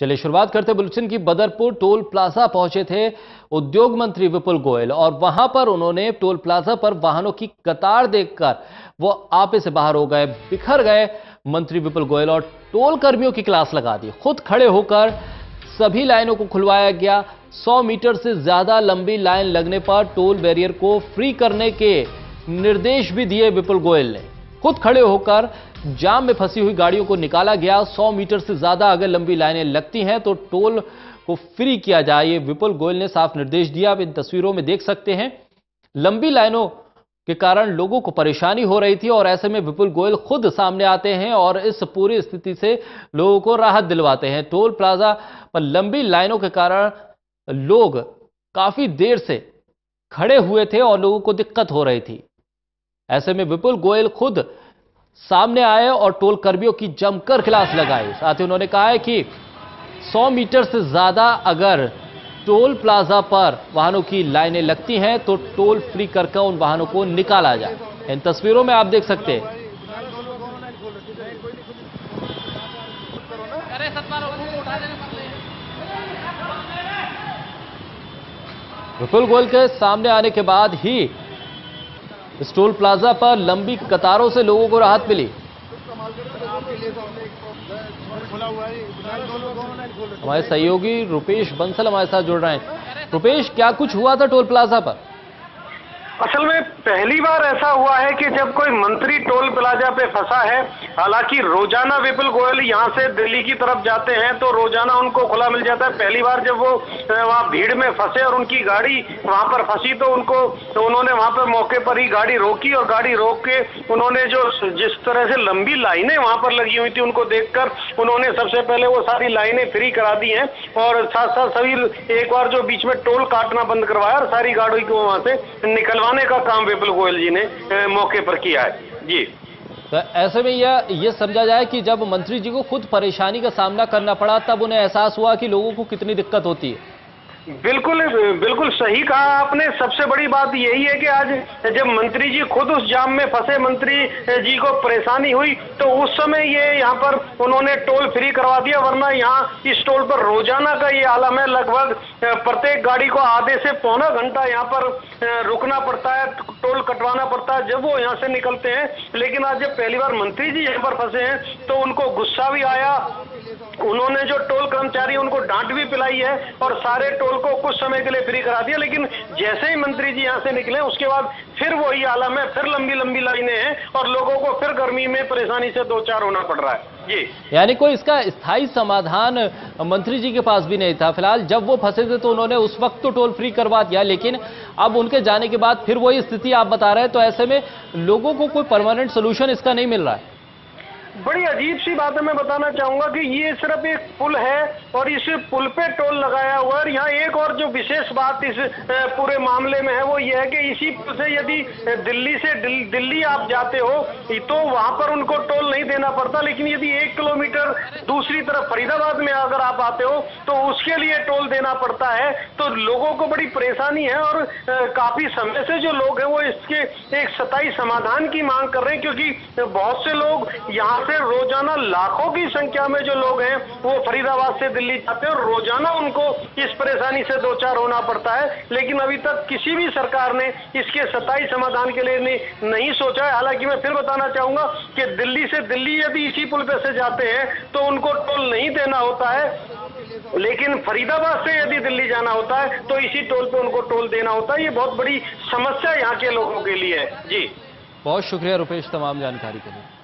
चलिए शुरुआत करते बुलेटिन की। बदरपुर टोल प्लाजा पहुँचे थे उद्योग मंत्री विपुल गोयल और वहाँ पर उन्होंने टोल प्लाजा पर वाहनों की कतार देखकर वो आपे से बाहर हो गए, बिखर गए। मंत्री विपुल गोयल और टोल कर्मियों की क्लास लगा दी। खुद खड़े होकर सभी लाइनों को खुलवाया गया। 100 मीटर से ज़्यादा लंबी लाइन लगने पर टोल बैरियर को फ्री करने के निर्देश भी दिए विपुल गोयल ने। खुद खड़े होकर जाम में फंसी हुई गाड़ियों को निकाला गया। 100 मीटर से ज़्यादा अगर लंबी लाइनें लगती हैं तो टोल को फ्री किया जाए। ये विपुल गोयल ने साफ़ निर्देश दिया। आप इन तस्वीरों में देख सकते हैं। लंबी लाइनों के कारण लोगों को परेशानी हो रही थी और ऐसे में विपुल गोयल खुद सामने आते हैं और इस पूरी स्थिति से लोगों को राहत दिलवाते हैं। टोल प्लाजा पर लंबी लाइनों के कारण लोग काफ़ी देर से खड़े हुए थे और लोगों को दिक्कत हो रही थी। ऐसे में विपुल गोयल खुद सामने आए और टोल कर्मियों की जमकर खिलाफ लगाई साथ ही उन्होंने कहा है कि 100 मीटर से ज़्यादा अगर टोल प्लाजा पर वाहनों की लाइनें लगती हैं तो टोल फ्री करके उन वाहनों को निकाला जाए। इन तस्वीरों में आप देख सकते हैं। विपुल गोयल के सामने आने के बाद ही इस टोल प्लाजा पर लंबी कतारों से लोगों को राहत मिली। हमारे सहयोगी रुपेश बंसल हमारे साथ जुड़ रहे हैं। रुपेश, क्या कुछ हुआ था टोल प्लाजा पर? असल में पहली बार ऐसा हुआ है कि जब कोई मंत्री टोल प्लाजा पे फंसा है, हालाँकि रोज़ाना विपुल गोयल यहाँ से दिल्ली की तरफ़ जाते हैं तो रोज़ाना उनको खुला मिल जाता है। पहली बार जब वो वहाँ भीड़ में फंसे और उनकी गाड़ी वहाँ पर फंसी तो उनको तो उन्होंने वहाँ पर मौके पर ही गाड़ी रोकी और गाड़ी रोक के उन्होंने जो जिस तरह से लंबी लाइनें वहाँ पर लगी हुई थी, उनको देखकर उन्होंने सबसे पहले वो सारी लाइनें फ्री करा दी हैं और साथ साथ सभी एक बार जो बीच में टोल काटना बंद करवाया और सारी गाड़ी को वहाँ से निकलवा करवाने का काम विपुल गोयल जी ने मौके पर किया है। जी। तो ऐसे में यह ये समझा जाए कि जब मंत्री जी को खुद परेशानी का सामना करना पड़ा, तब उन्हें एहसास हुआ कि लोगों को कितनी दिक्कत होती है। बिल्कुल बिल्कुल सही कहा आपने। सबसे बड़ी बात यही है कि आज जब मंत्री जी खुद उस जाम में फंसे, मंत्री जी को परेशानी हुई तो उस समय ये यहाँ पर उन्होंने टोल फ्री करवा दिया, वरना यहाँ इस टोल पर रोज़ाना का ये आलम है, लगभग प्रत्येक गाड़ी को आधे से पौना घंटा यहाँ पर रुकना पड़ता है, टोल कटवाना पड़ता है, जब वो यहाँ से निकलते हैं। लेकिन आज जब पहली बार मंत्री जी यहाँ पर फंसे हैं तो उनको गुस्सा भी आया उन्होंने जो टोल कर्मचारी, उनको डांट भी पिलाई है और सारे टोल को कुछ समय के लिए फ्री करा दिया, लेकिन जैसे ही मंत्री जी यहाँ से निकले, उसके बाद फिर वही आलम है, फिर लंबी लंबी लाइनें हैं और लोगों को फिर गर्मी में परेशानी से दो चार होना पड़ रहा है। जी। यानी कोई इसका स्थायी समाधान मंत्री जी के पास भी नहीं था। फ़िलहाल जब वो फंसे थे तो उन्होंने उस वक्त तो टोल फ्री करवा दिया, लेकिन अब उनके जाने के बाद फिर वही स्थिति आप बता रहे हैं तो ऐसे में लोगों को कोई परमानेंट सोल्यूशन इसका नहीं मिल रहा है। बड़ी अजीब सी बात है मैं बताना चाहूँगा कि ये सिर्फ़ एक पुल है और इस पुल पे टोल लगाया हुआ है। और यहाँ एक और जो विशेष बात इस पूरे मामले में है वो ये है कि इसी पुल से यदि दिल्ली से दिल, दिल्ली आप जाते हो तो वहाँ पर उनको टोल नहीं देना पड़ता। लेकिन यदि एक किलोमीटर दूसरी तरफ़ फरीदाबाद में अगर आप आते हो तो उसके लिए टोल देना पड़ता है। तो लोगों को बड़ी परेशानी है और काफ़ी समय से जो लोग हैं वो इसके एक सताई समाधान की मांग कर रहे हैं क्योंकि बहुत से लोग यहाँ से रोज़ाना लाखों की संख्या में जो लोग हैं वो फरीदाबाद से दिल्ली जाते हैं और रोज़ाना उनको इस परेशानी से दो चार होना पड़ता है। लेकिन अभी तक किसी भी सरकार ने इसके सताई समाधान के लिए नहीं, नहीं सोचा है। हालाँकि मैं फिर बताना चाहूँगा कि दिल्ली से दिल्ली यदि इसी पुल पे से जाते हैं तो उनको टोल नहीं देना होता है। लेकिन फरीदाबाद से यदि दिल्ली जाना होता है तो इसी टोल पे उनको टोल देना होता है। ये बहुत बड़ी समस्या यहाँ के लोगों के लिए है। जी। बहुत शुक्रिया रुपेश तमाम जानकारी के लिए।